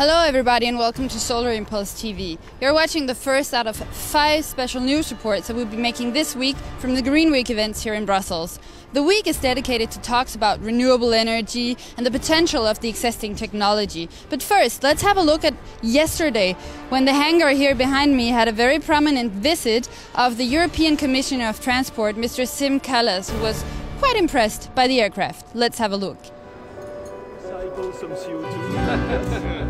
Hello, everybody, and welcome to Solar Impulse TV. You're watching the first out of five special news reports that we'll be making this week from the Green Week events here in Brussels. The week is dedicated to talks about renewable energy and the potential of the existing technology. But first, let's have a look at yesterday when the hangar here behind me had a very prominent visit of the European Commissioner of Transport, Mr. Siim Kallas, who was quite impressed by the aircraft. Let's have a look.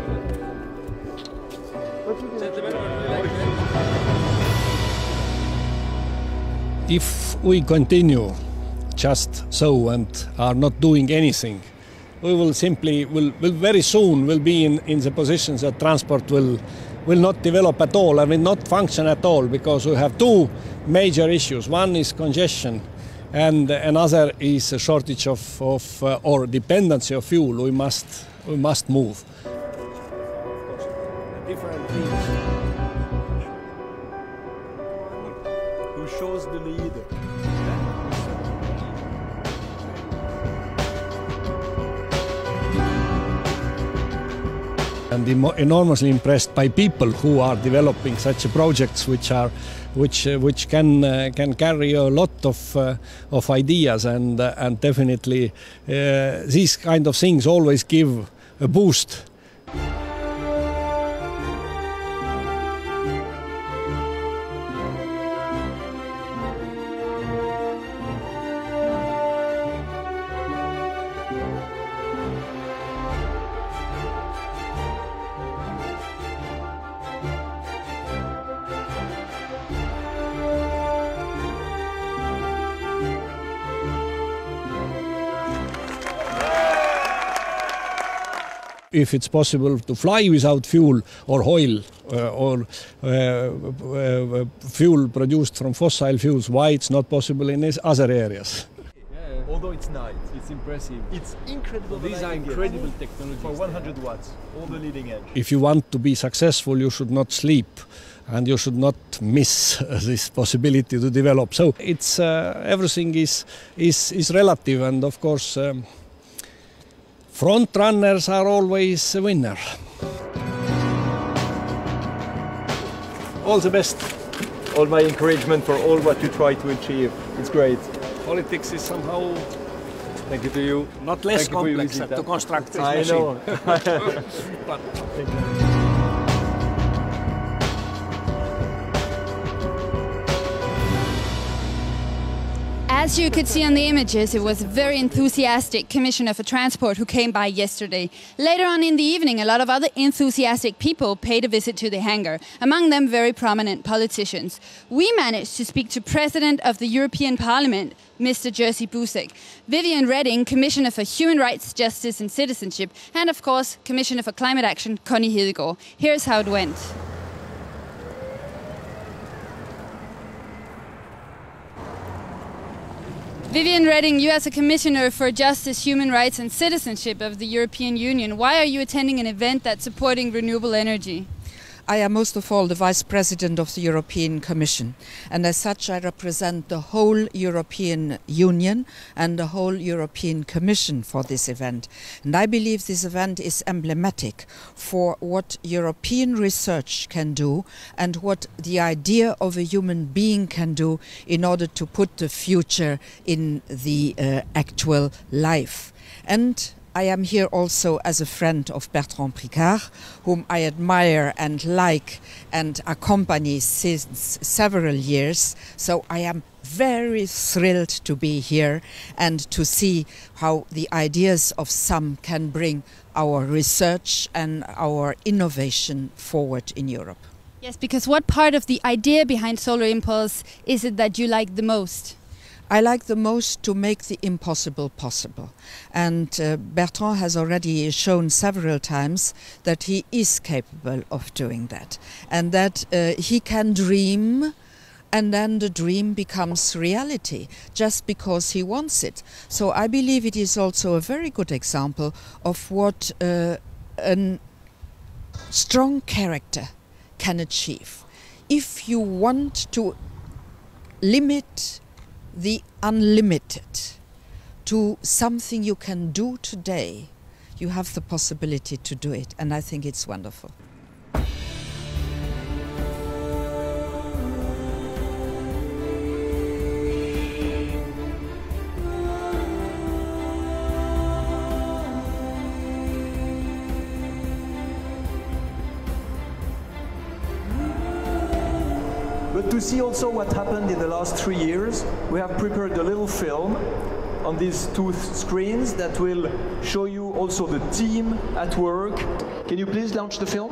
Cycle some CO2. if we continue just so and are not doing anything, we will simply will, will very soon will be in, in the positions that transport will will not develop at all, and will not function at all, because we have two major issues. One is congestion, and another is a shortage of, of uh, or dependency of fuel. We must we must move. Different things. Who shows the leader? and enormously impressed by people who are developing such projects which are which which can uh, can carry a lot of uh, of ideas and uh, and definitely uh, these kind of things always give a boost if it's possible to fly without fuel or oil uh, or uh, uh, fuel produced from fossil fuels, why it's not possible in these other areas. Although it's night, It's impressive. it's incredible. These are incredible technologies. For 100 watts, all the leading edge. If you want to be successful, you should not sleep and you should not miss this possibility to develop. So it's uh, everything is, is, is relative, and of course, um, front runners are always a winner. All the best. All my encouragement for all what you try to achieve. It's great. Politics is somehow Thank you to you. not less Thank you complex to construct this I machine. know. But As you could see on the images, it was a very enthusiastic Commissioner for Transport who came by yesterday. Later on in the evening, a lot of other enthusiastic people paid a visit to the hangar, among them very prominent politicians. We managed to speak to President of the European Parliament, Mr. Jerzy Buzek, Viviane Reding, Commissioner for Human Rights, Justice and Citizenship, and of course, Commissioner for Climate Action, Connie Hedegaard. Here's how it went. Viviane Reding, you as a Commissioner for Justice, Human Rights and Citizenship of the European Union, why are you attending an event that's supporting renewable energy? I am most of all the Vice President of the European Commission, and as such, I represent the whole European Union and the whole European Commission for this event. And I believe this event is emblematic for what European research can do and what the idea of a human being can do in order to put the future in the uh, actual life. And I am here also as a friend of Bertrand Piccard, whom I admire and like and accompany since several years. So I am very thrilled to be here and to see how the ideas of some can bring our research and our innovation forward in Europe. Yes, because what part of the idea behind Solar Impulse is it that you like the most? I like the most to make the impossible possible. And uh, Bertrand has already shown several times that he is capable of doing that. And that uh, he can dream and then the dream becomes reality just because he wants it. So I believe it is also a very good example of what uh, a strong character can achieve. If you want to limit the unlimited to something you can do today, you have the possibility to do it. And I think it's wonderful. See also what happened in the last three years, we have prepared a little film on these two screens that will show you also the team at work. Can you please launch the film?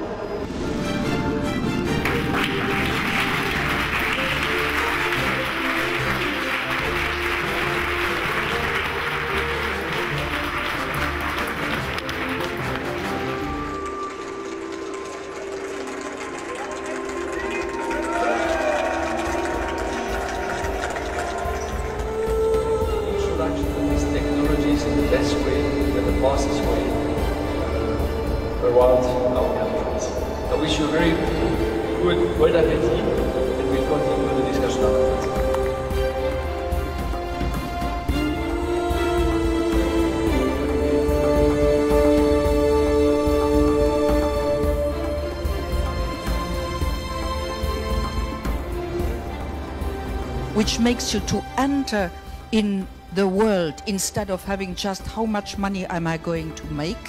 Which makes you to enter in the world instead of having just how much money am I going to make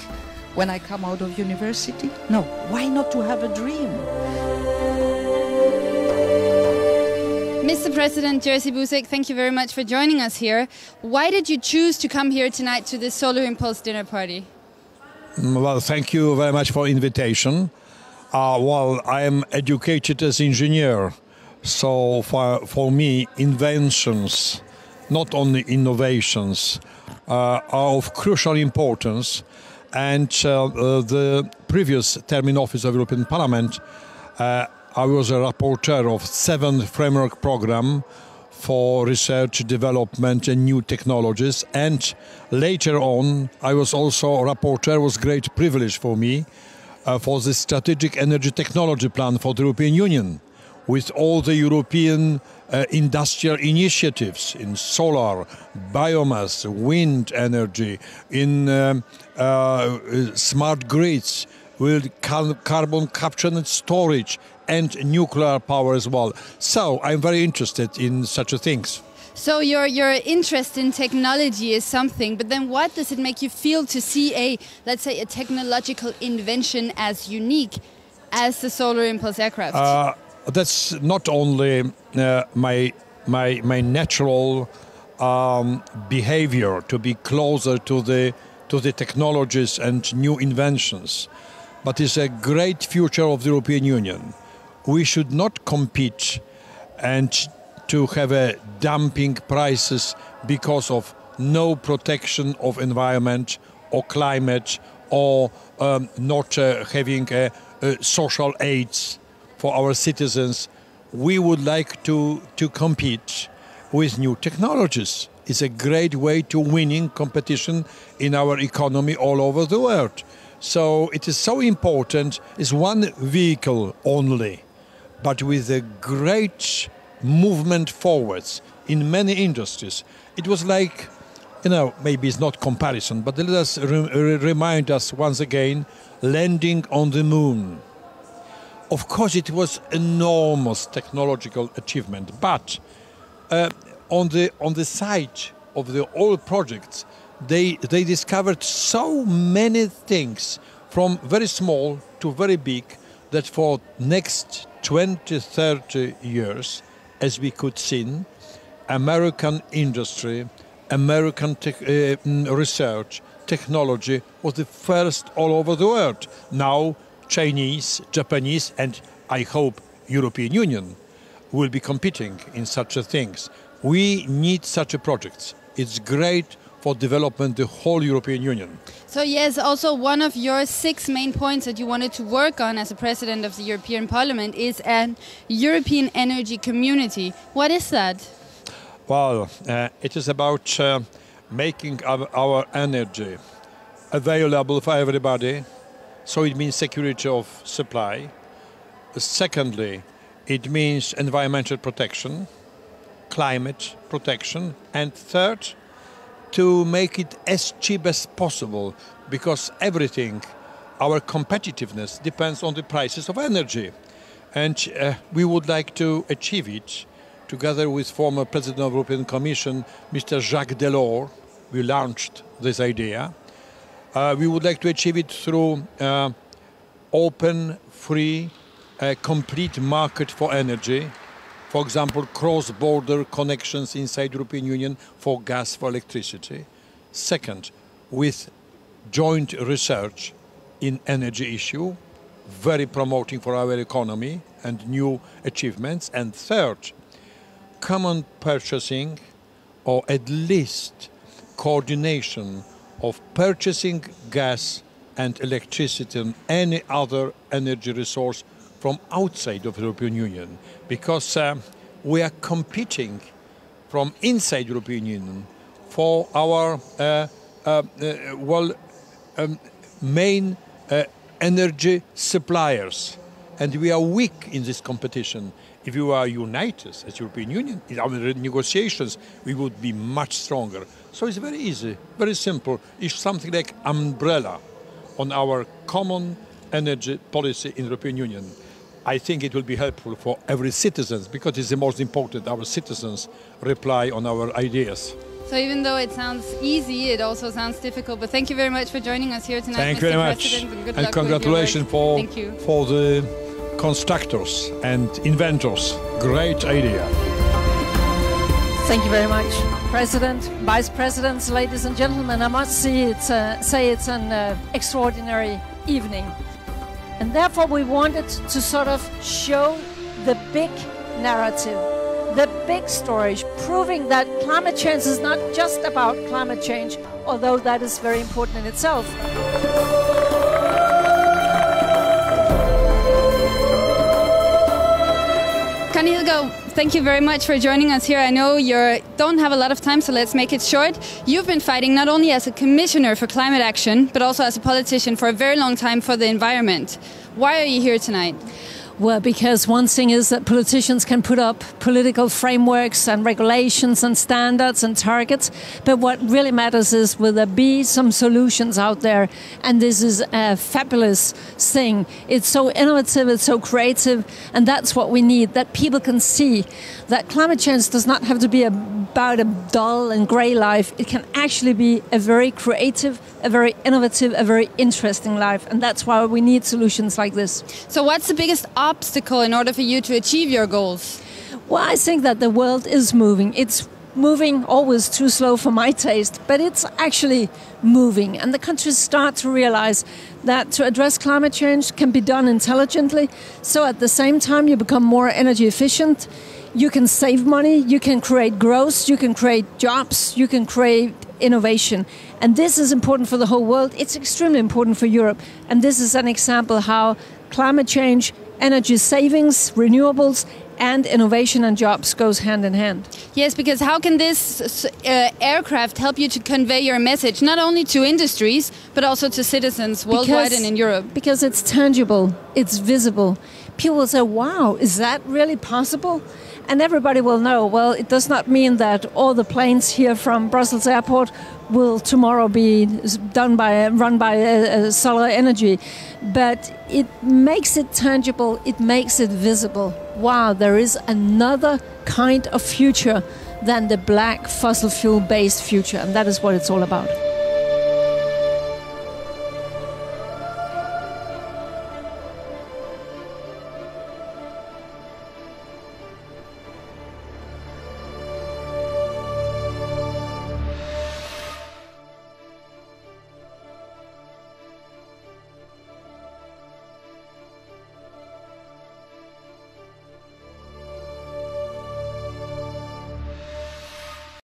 when I come out of university? No, why not to have a dream? Mr. President Jerzy Buzek, thank you very much for joining us here. Why did you choose to come here tonight to this Solar Impulse dinner party? Well, thank you very much for invitation. Uh, well, I am educated as engineer, so for, for me, inventions, not only innovations, uh, are of crucial importance. And uh, uh, the previous term in office of European Parliament, uh, I was a rapporteur of seventh framework program for research, development, and new technologies. And later on, I was also a rapporteur. Was great privilege for me uh, for the strategic energy technology plan for the European Union, with all the European uh, industrial initiatives in solar, biomass, wind energy, in um, uh, smart grids, with car- carbon capture and storage, and nuclear power as well. So I'm very interested in such things. So your your interest in technology is something, but then what does it make you feel to see a let's say a technological invention as unique as the solar impulse aircraft? Uh, that's not only uh, my my my natural um, behavior to be closer to the to the technologies and new inventions, but it's a great future of the European Union. We should not compete and to have a dumping prices because of no protection of environment or climate or um, not uh, having a, a social aids for our citizens. We would like to, to compete with new technologies. It's a great way to winning competition in our economy all over the world. So it is so important. It's one vehicle only, but with a great movement forwards in many industries. It was like, you know, maybe it's not comparison, but let us re- re- remind us once again, landing on the moon. Of course, it was enormous technological achievement, but uh, on the on the side of the Apollo projects, they they discovered so many things from very small to very big that for next 20 30 years as we could see american industry american tech, uh, research technology was the first all over the world. Now chinese japanese and i hope european union will be competing in such a things we need such a projects it's great for development the whole European Union. So yes, also one of your six main points that you wanted to work on as a president of the European Parliament is an European energy community. What is that? Well, uh, it is about uh, making our, our energy available for everybody. So it means security of supply. Secondly, it means environmental protection, climate protection, and third, to make it as cheap as possible because everything, our competitiveness, depends on the prices of energy. And uh, we would like to achieve it together with former President of the European Commission, Mr. Jacques Delors. We launched this idea. Uh, we would like to achieve it through uh, open, free, uh, complete market for energy. For example, cross-border connections inside European Union for gas, for electricity. Second, with joint research in energy issue, very promoting for our economy and new achievements. And third, common purchasing or at least coordination of purchasing gas and electricity and any other energy resource from outside of the European Union because uh, we are competing from inside European Union for our uh, uh, uh well um, main uh, energy suppliers. And we are weak in this competition if we are united as European Union in our negotiations, we would be much stronger. So it's very easy, very simple. It's something like umbrella on our common energy policy in the European Union. I think it will be helpful for every citizen because it's the most important. Our citizens reply on our ideas. So even though it sounds easy, it also sounds difficult. But thank you very much for joining us here tonight, thank Mr. you very President, much, and, and congratulations for for the constructors and inventors. Great idea. Thank you very much, President, Vice Presidents, ladies and gentlemen. I must say it's, uh, say it's an uh, extraordinary evening. And therefore, we wanted to sort of show the big narrative, the big stories, proving that climate change is not just about climate change, although that is very important in itself. Carl thank you very much for joining us here. I know you don't have a lot of time, so let's make it short. You've been fighting not only as a commissioner for climate action, but also as a politician for a very long time for the environment. Why are you here tonight? Well, because one thing is that politicians can put up political frameworks and regulations and standards and targets, but what really matters is will there be some solutions out there? And this is a fabulous thing. It's so innovative, it's so creative, and that's what we need that people can see that climate change does not have to be about a dull and grey life. It can actually be a very creative, a very innovative, a very interesting life, and that's why we need solutions like this. So, what's the biggest obstacle in order for you to achieve your goals? Well, I think that the world is moving. It's moving always too slow for my taste, but it's actually moving. And the countries start to realize that to address climate change can be done intelligently. So at the same time, you become more energy efficient. You can save money, you can create growth, you can create jobs, you can create innovation. And this is important for the whole world. It's extremely important for Europe. And this is an example how climate change energy savings, renewables, and innovation and jobs goes hand in hand. Yes, because how can this uh, aircraft help you to convey your message not only to industries but also to citizens worldwide because, and in Europe? Because it's tangible, it's visible. People will say, "Wow, is that really possible?" And everybody will know. Well, it does not mean that all the planes here from Brussels Airport will tomorrow be done by run by uh, uh, solar energy, but it makes it tangible. It makes it visible. Wow, there is another kind of future than the black fossil fuel based future, and that is what it's all about.